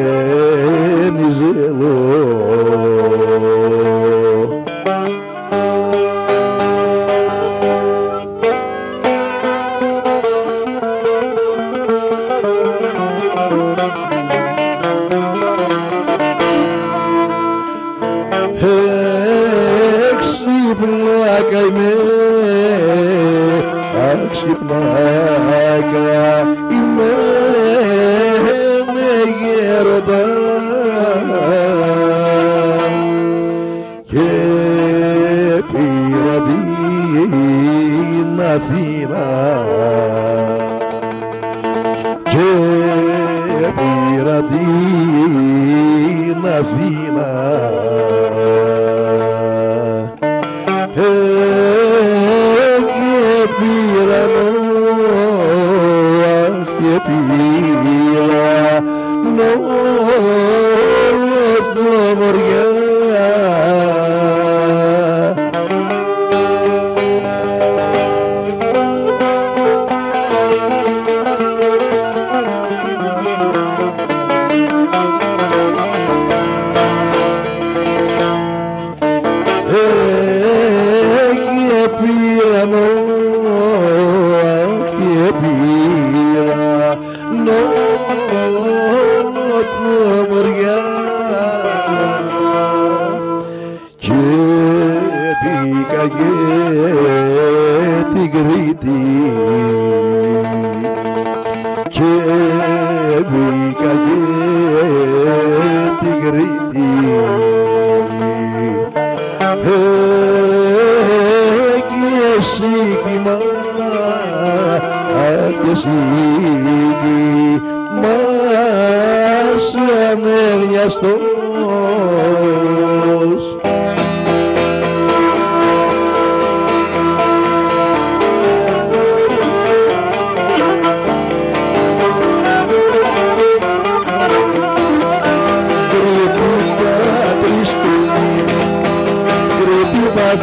deniz yolu Hexipna kayme Hexipna έρωτα και πήρα την Αθήνα. Και πήρα την Αθήνα. e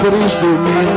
Cristo mi